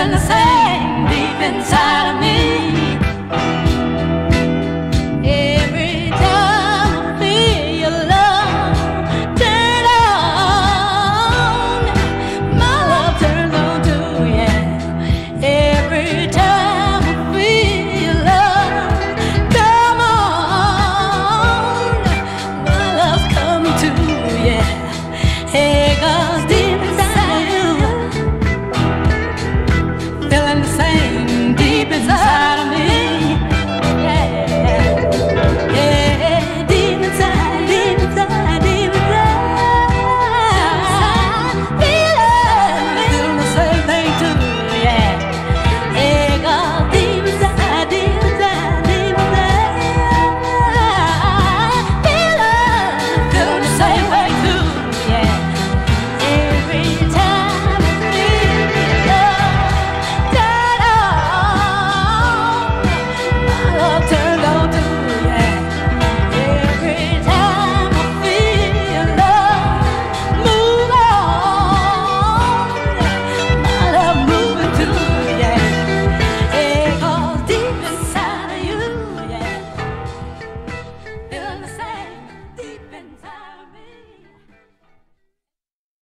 feeling the same deep inside.